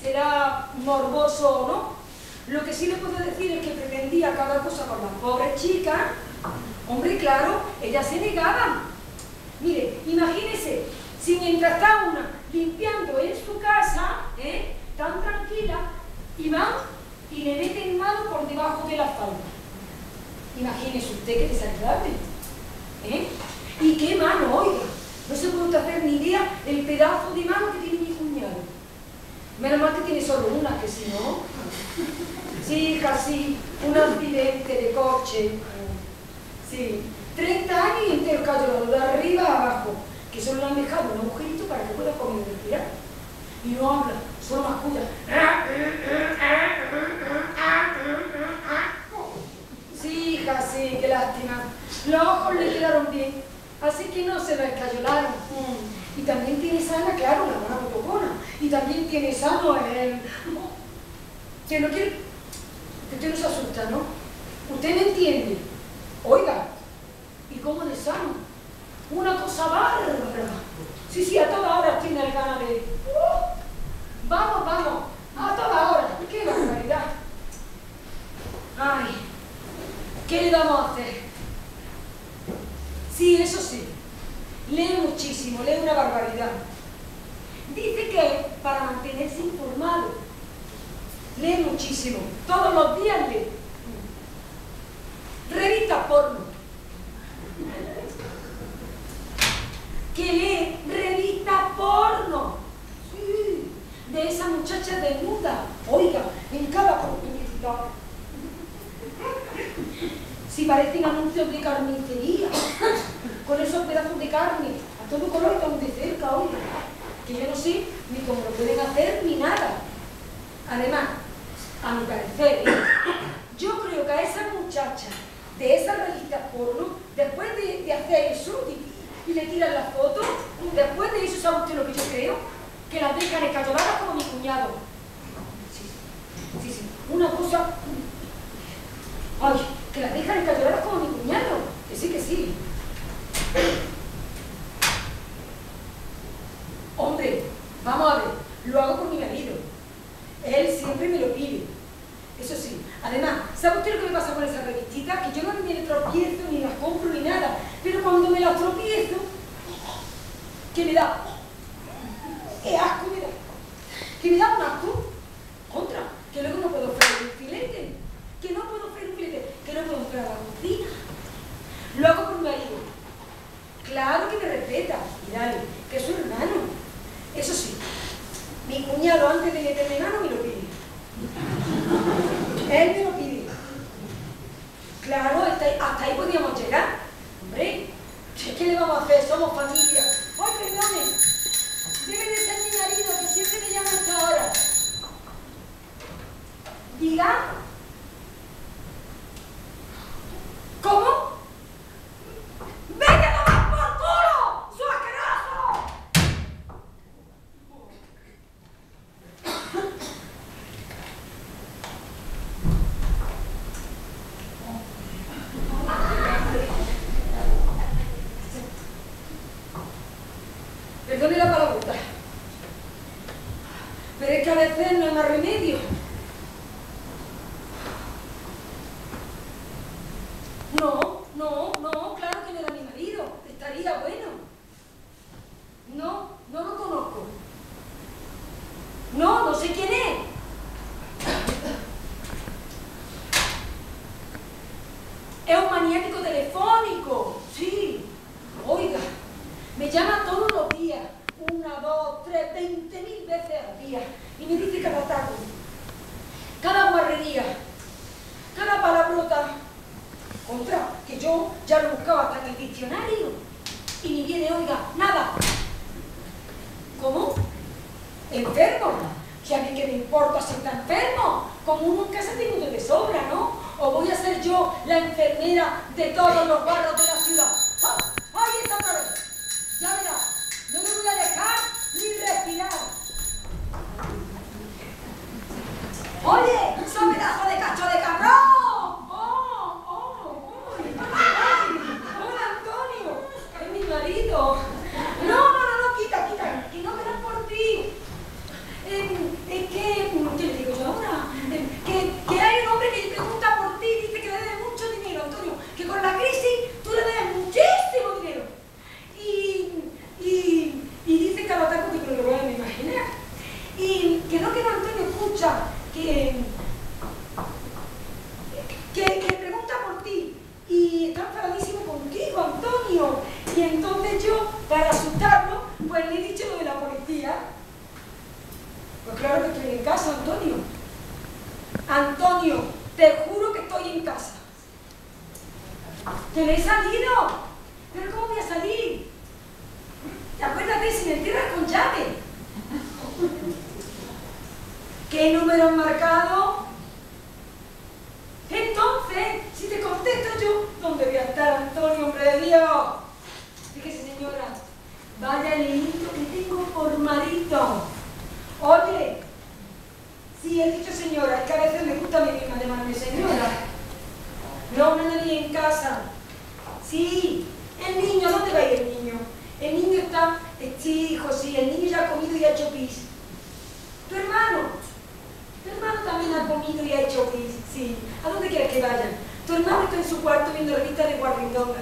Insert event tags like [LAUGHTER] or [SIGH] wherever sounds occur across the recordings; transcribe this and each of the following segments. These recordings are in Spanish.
será morboso o no. Lo que sí le puedo decir es que pretendía cada cosa con las pobres chicas. Hombre, claro, ellas se negaban. Mire, imagínese, si mientras está una limpiando en su casa, ¿eh? tan tranquila, y van y le meten mano por debajo de la falda. Imagínese usted qué desagradable. ¿eh? ¿Y qué mano, oiga? No se puede hacer ni idea el pedazo de mano que. Menos mal que tiene solo una, que si no... Sí, casi un accidente de coche. Sí, 30 años y entero cayó de arriba a abajo, que solo le han dejado un agujerito para que pueda comer y respirar. Y no habla, solo masculla. Sí, hija, sí, qué lástima. Los ojos le quedaron bien, así que no se la escayolaron. Y también tiene sana, claro, la mano tocona. Y también tiene sano el... Que no quiere... Que usted no se asusta, ¿no? Usted me entiende. Oiga, ¿y cómo de sano? Una cosa bárbara. Sí, sí, a toda hora tiene el ganas de... ¡Uh! vamos, vamos, a toda hora. ¡Qué barbaridad! Ay, ¿qué le vamos a hacer? Sí, eso sí. Lee muchísimo, lee una barbaridad. Dice que para mantenerse informado, lee muchísimo. Todos los días lee. Revista porno. Que lee revista porno. De esa muchacha desnuda. Oiga, en cada oportunidad. Si parecen anuncios de carnicería [COUGHS] con esos pedazos de carne, a todo color y tan de cerca, oiga, que yo no sé ni cómo lo pueden hacer ni nada. Además, a mi parecer, ¿eh? [COUGHS] yo creo que a esa muchacha de esas revistas porno, después de, hacer eso y, le tiran la foto, después de eso, ¿sabe usted lo que yo creo? Que las dejan escayoladas como mi cuñado. Sí, sí, sí, una cosa... Ay, que las dejan escayoladas como mi cuñado. Que sí, que sí. Hombre, vamos a ver, lo hago con mi marido. Él siempre me lo pide. Eso sí. Además, ¿sabe usted lo que me pasa con esas revistitas? Que yo no me tropiezo, ni las compro, ni nada. Pero cuando me las tropiezo, ¿qué me da? ¡Qué asco me da! ¿Qué me da un asco? Contra, que luego no puedo freír un filete. Que no puedo freír un filete. Que no puedo entrar a la cocina. Lo hago con mi marido. Claro que me respeta. Y dale, que es su hermano. Eso sí, mi meterme mano me lo pide. Él me lo pide. Claro, hasta ahí, podíamos llegar. Hombre, ¿qué le vamos a hacer? Somos familia. ¡Ay, perdone! Debe de ser mi marido que siempre me llama hasta ahora. Diga. ¿Cómo? ¡Vete a tomar por culo! ¡Su asqueroso! Perdone la palabrota. Pero es que a veces no hay más remedio. No, no, no, claro que no era mi marido. Estaría bueno. No, no lo conozco. No, no sé quién es un maniático telefónico. Sí. Oiga, me llama todos los días. Una, dos, tres, veinte mil veces al día. Y me dice cada taco. Cada guarrería. Cada palabrota. Contra, que yo ya lo buscaba hasta en el diccionario. Y ni viene, oiga, nada. ¿Cómo? ¿Enfermo? Que a mí que me importa si está enfermo. Como uno en casa tiene de sobra, ¿no? O voy a ser yo la enfermera de todos los barrios de la ciudad. ¡Ah! ¡Ahí está otra vez! Ya verá, no me voy a dejar ni respirar. ¡Oye! ¡Son pedazo de cacho de cabrón! ¡Oh! ¡Oh! ¡Oh! ¡Ay! ¡Hola, Antonio! ¡Es mi marido! No, no, no, no, quita, quita, que no me das por ti. Eh, es que que no que Antonio escucha, que, que, pregunta por ti y está enfadadísimo contigo, Antonio. Y entonces yo, para asustarlo, pues le he dicho lo de la policía. Pues claro que estoy en casa, Antonio. Antonio, te juro que estoy en casa. Que le he salido. Pero ¿cómo voy a salir? ¿Te acuerdas de si me entierras con llave? ¿Qué número han marcado? Entonces, si te contesto yo, ¿dónde voy a estar, Antonio, hombre de Dios? Fíjese, señora, vaya el niñito que tengo por marido. Oye, sí, he dicho señora, es que a veces me gusta a mí misma llamarme señora. No, no nadie en casa. Sí, el niño, ¿dónde va el niño? El niño está, sí, hijo, sí, el niño ya ha comido y ha hecho pis. Tu hermano, tu hermano también ha comido y ha hecho pis, ¿A dónde quieres que vaya? Tu hermano está en su cuarto viendo revistas de guarrindonga.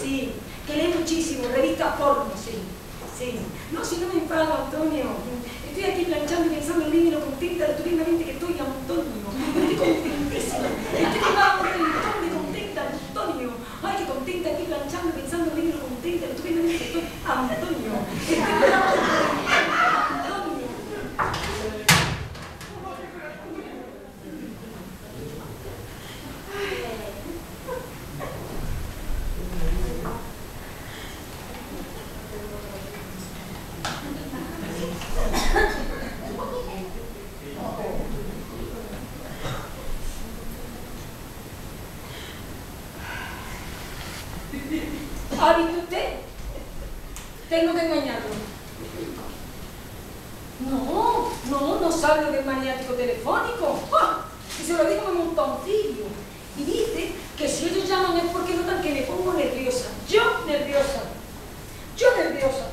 Sí, que lee muchísimo, revistas porno, sí. Sí. No, si no me enfado, Antonio. Estoy aquí planchando y pensando en mí y lo contenta estupendamente que estoy, Antonio. Estoy contentísima. Estoy que va a montón de contenta, Antonio. Ay, qué contenta aquí planchando y pensando en mí y lo contenta estupendamente que estoy, Antonio. Estoy ¿Ha visto usted? Tengo que engañarlo. No, no, no sabe lo que maniático telefónico. ¡Ah! Y se lo digo un montoncillo. Y dice que si ellos llaman es porque notan que me pongo nerviosa. Yo nerviosa. Yo nerviosa.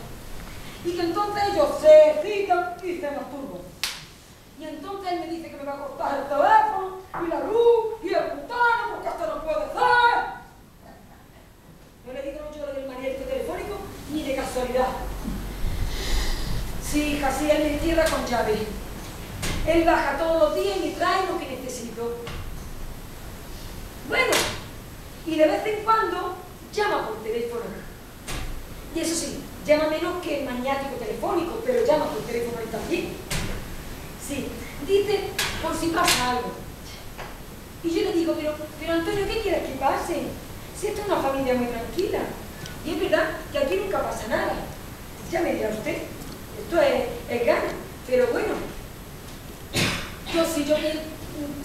Y que entonces ellos se citan y se masturban. Y entonces él me dice que me va a cortar el teléfono, y la luz, y el ventano, porque hasta no puede ser. No le digo mucho lo del maniático telefónico, ni de casualidad. Sí, entierra con llave. Él baja todos los días y me trae lo que necesito. Bueno, y de vez en cuando llama por teléfono. Y eso sí, llama menos que el maniático telefónico, pero llama por teléfono él también. Sí, dice por si pasa algo. Y yo le digo, pero, pero Antonio, ¿qué quieres que pase? Si esta es una familia muy tranquila. Y es verdad que aquí nunca pasa nada. Ya me dirá usted, esto es, es gana. Pero bueno, yo sí, yo,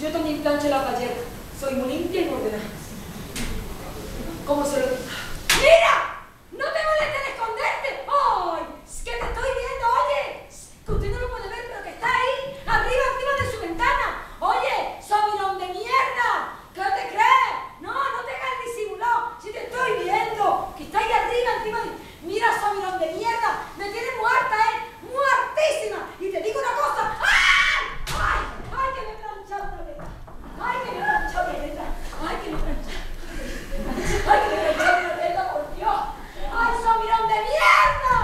yo también plancho la payeta. Soy muy limpia y ordenada. ¿Cómo se lo digo? ¡Mira! ¡No te molestes en esconderte! ¡Ay! ¡Que te estoy viendo! ¡Oye! Que usted no lo puede ver, pero que está ahí, arriba, encima de su ventana. ¡Oye! ¡Sobirón de mierda! ¿Qué te crees? No, no te hagas disimulado. Si te estoy viendo, que está ahí arriba, encima de... Mira, Sobirón de mierda, me tiene muerta, ¿eh? Muertísima. Y te digo una cosa. ¡Ay! ¡Ay! ¡Ay, que me planchado, Violeta! ¡Ay, que me planchado, Violeta! ¡Ay, que me planchado! ¡Ay, que me planchado, Violeta, por Dios! ¡Ay, Sobirón de mierda!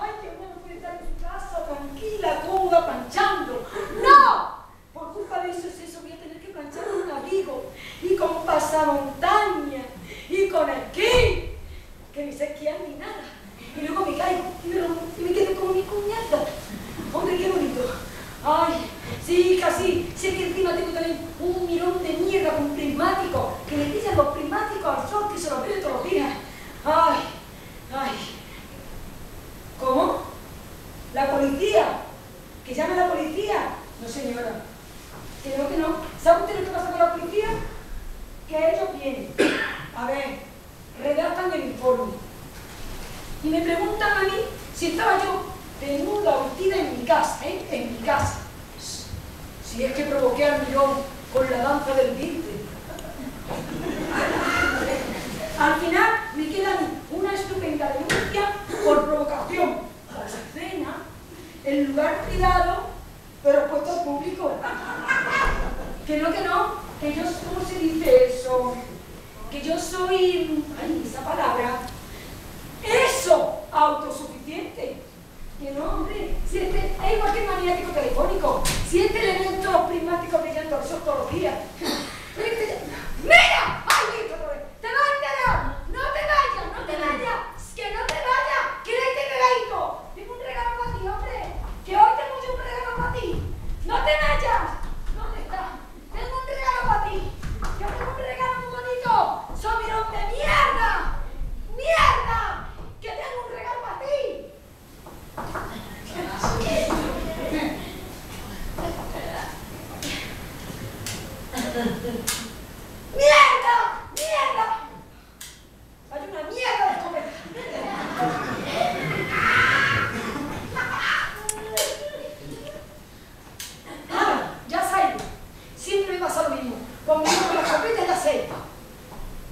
¡Ay, que uno no puede estar en su casa tranquila, cómoda, planchando! ¡No! Por culpa de eso es eso, voy a tener que planchar con un abrigo y con pasamontaña y con esquí, que ni sé esquiar ni nada. Y luego me caigo y me, lo- y me quedo como mi cuñada. Hombre, qué bonito. Ay, sí, casi. Sé que encima tengo también un mirón de mierda con prismático, que le pillan los prismáticos al sol, que se los veo todos los días. Ay, ay. ¿Cómo? ¿La policía? ¿Que llame a la policía? No, señora. Que no, que no. ¿Sabe usted lo que pasa con la policía? Que ellos vienen. A ver, redactan el informe. Y me preguntan a mí si estaba yo desnuda, vestida en mi casa, ¿eh? En mi casa. Si es que provoqué al millón con la danza del vientre. Al final me queda una estupenda denuncia por provocación la escena, en lugar privado, pero puesto al público. Que no, que no, que yo, ¿cómo se dice eso? Que yo soy, ay, esa palabra, eso, autosuficiente. Que no, hombre, si este, es igual que el maniático telefónico. siete elementos prismáticos brillando al sol todos los días. ¡Mira! ¡Ay, listo, ¡Te vas, ¡No te vayas! ¡No te vayas! ¡Que no te vayas! ¡Quédate pegadito! Tengo un regalo para ti, hombre. Que hoy tengo yo un regalo para ti. ¡No te vayas! ¿Dónde está? Tengo un regalo para ti. Yo tengo un regalo muy bonito. ¡Somirón de mierda! ¡Mierda! ¡Que tengo un regalo para ti! ¡Mierda! ¡Mierda! Hay una mierda de escopeta. Ah, ya sé. Siempre me pasa lo mismo. Cuando vengo con la escopeta ya sé.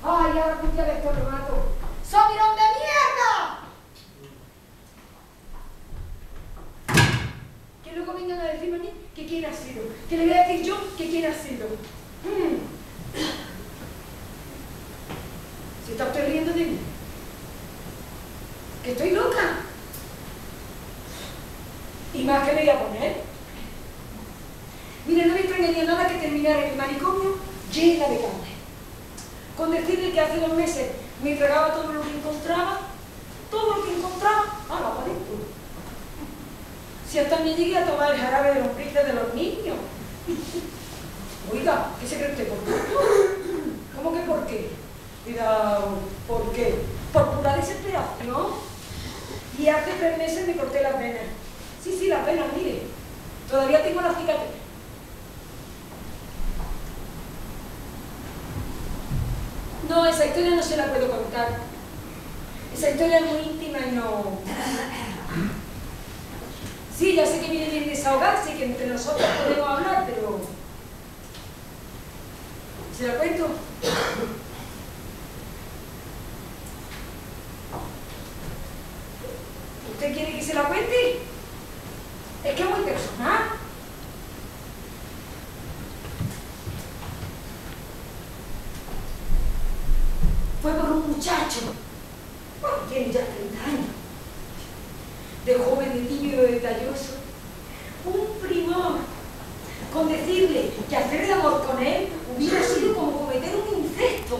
Ay, ahora que un día de esto lo mato. ¡Somirón de mierda! Que luego vengan a decirme a mí que quién ha sido. Que le voy a decir yo que quién ha sido. Mm. ¿Se está usted riendo de mí? ¿Que estoy loca? ¿Y más que me voy a poner? Mire, no me extrañaría nada que terminara en el manicomio llena de carne. Con decirle que hace dos meses me tragaba todo lo que encontraba, todo lo que encontraba, ah, para adentro. Si hasta me llegué a tomar el jarabe de los de los niños. Oiga, ¿qué se cree usted? ¿Por qué? ¿Cómo que por qué? Cuidado, ¿por qué? Por pura desesperación. Y hace tres meses me corté las venas. Sí, sí, las venas, mire. Todavía tengo la cicatriz. No, esa historia no se la puedo contar. Esa historia es muy íntima y no... Sí, ya sé que viene bien desahogarse que entre nosotros podemos hablar, pero... ¿Se la cuento? ¿Usted quiere que se la cuente? Es que es muy personal. Fue por un muchacho, bueno, tiene ya 30 años, de joven, de tímido, de detalloso, con decirle que hacer el amor con él hubiera sido como cometer un incesto.